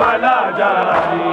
भला जाई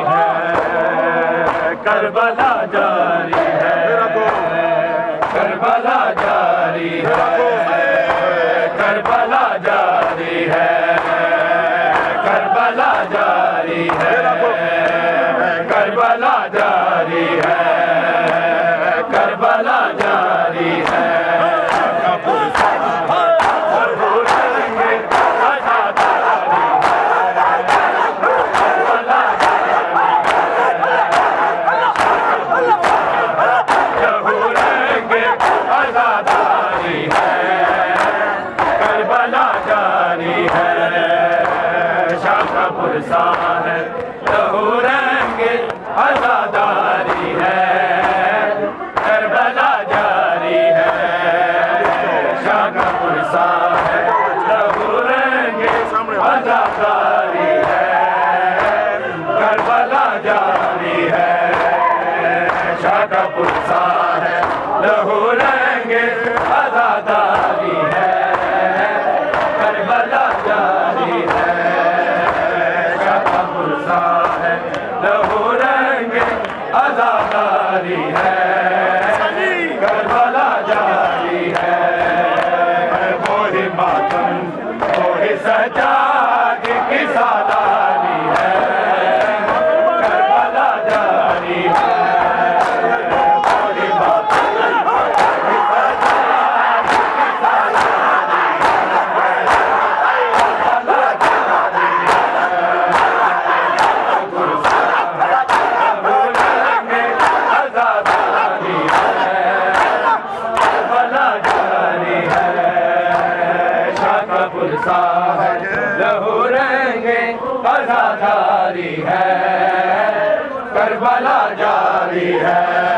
جاری ہے۔ کربلا جاری ہے۔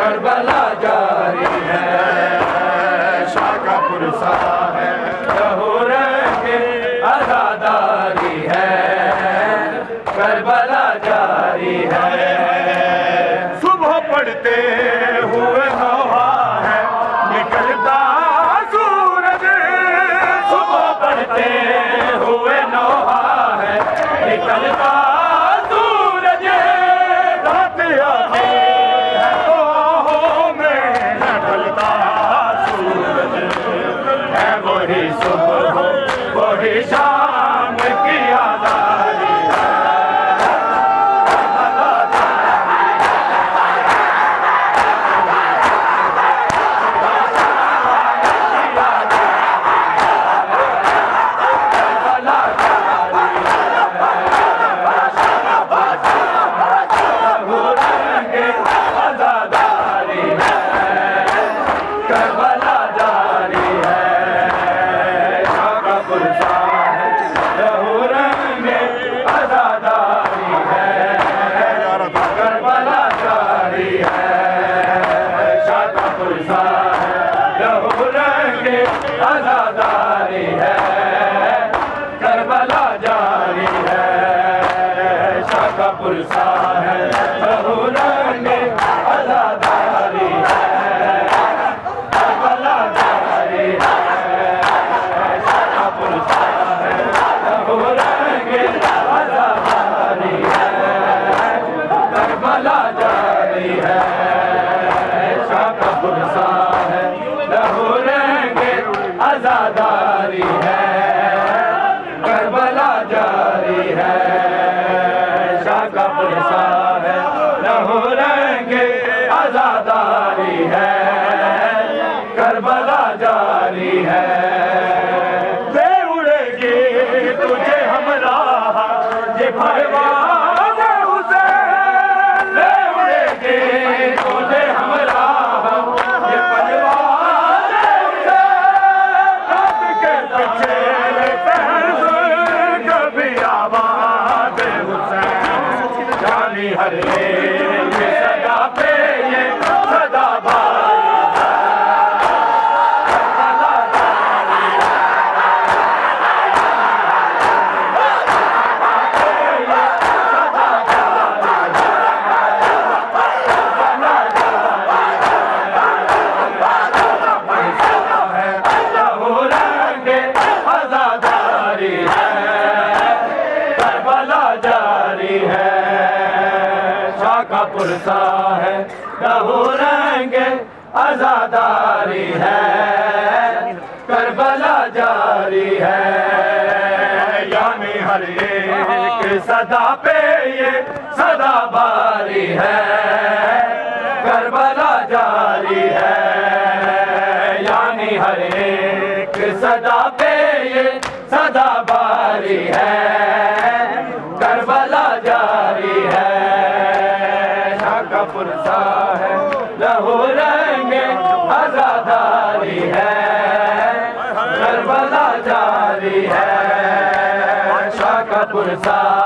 करबला जारी है। पुरसा है। जलसा है लहू रंग आजादारी है। करबला जारी है। यानी हर एक सदा पे ये सदा बारी है। करबला जारी है। यानी हर एक सदा पे ये सदा बारी है। Musa.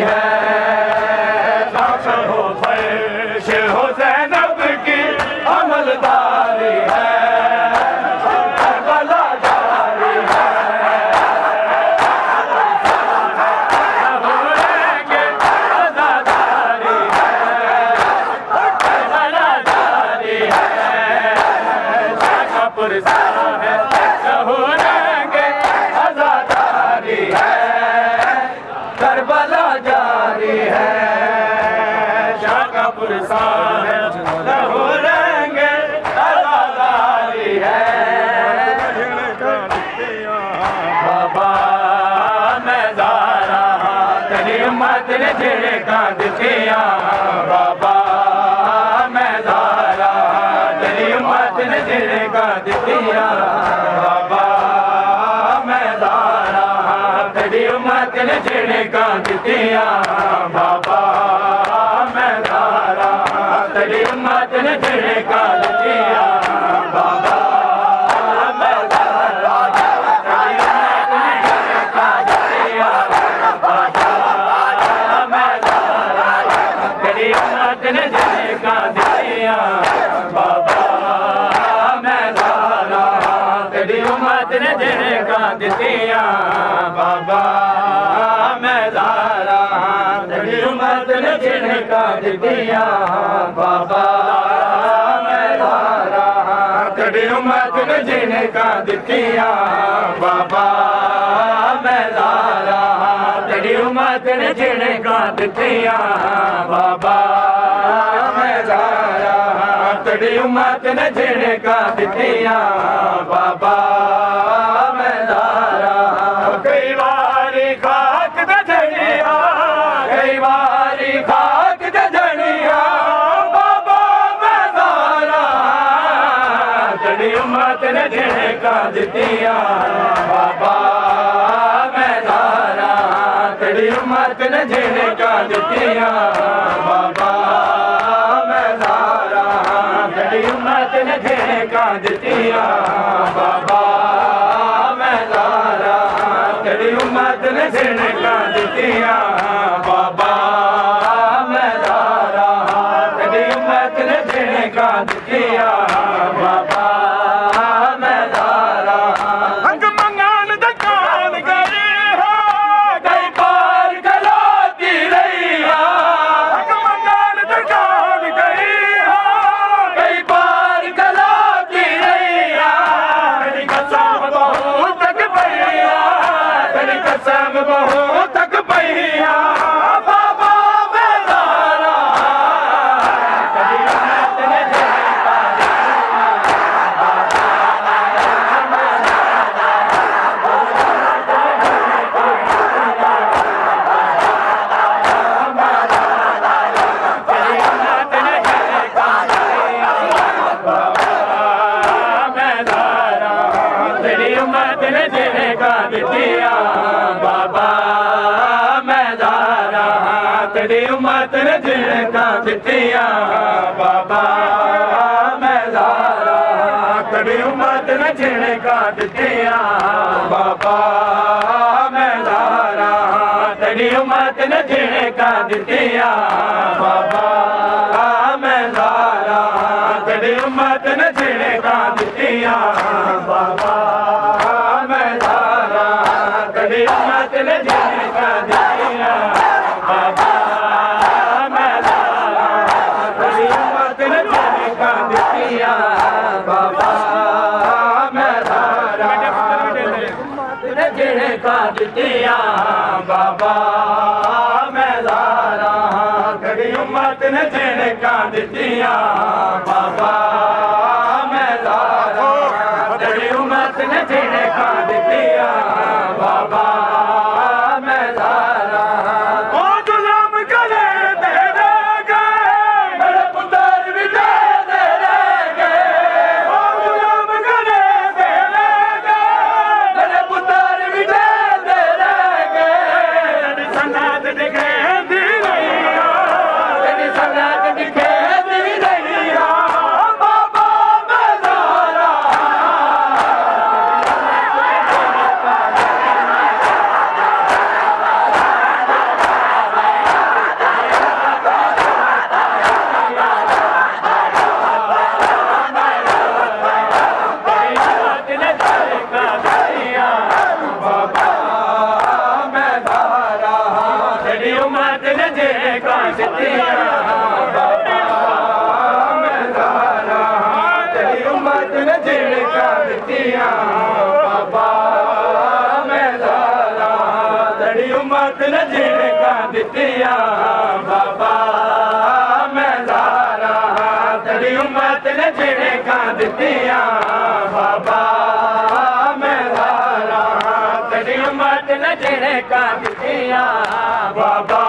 have. ڪا ڏيتيا मत न जिन का दा मैदा तॾहिं हणिया बाबा मै दाया तॾहिं उमत न जिन का दा بابا ۾ تارا ڪڏهن عمر نه جهي ڪانجت بابا ۾ ڪاندتيا कसम बहुत तक पही مت نه جڻت بابا مزارا تڏهن مت نه ڄڻي ڪا بابا ۾ ڌارا جڏهن مت نه ڄڻي उमत न जे न ਦਿੱਤੀਆਂ बाबा बाबा मेंात्म न जाम बाबा।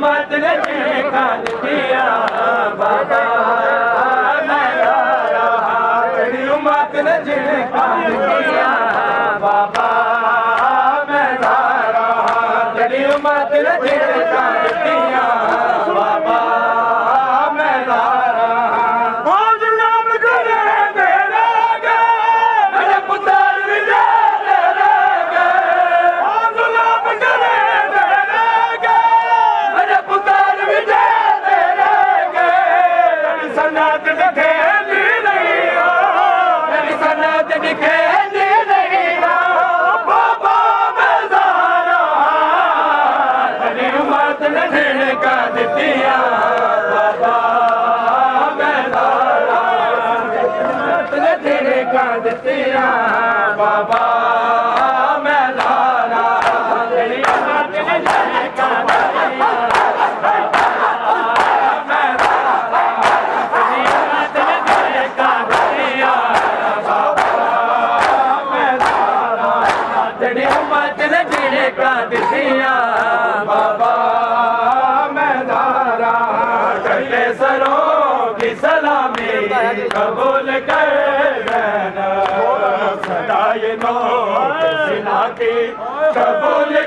मातझाल बाबा मात Sadaye Mo, Sinaki, Kabuli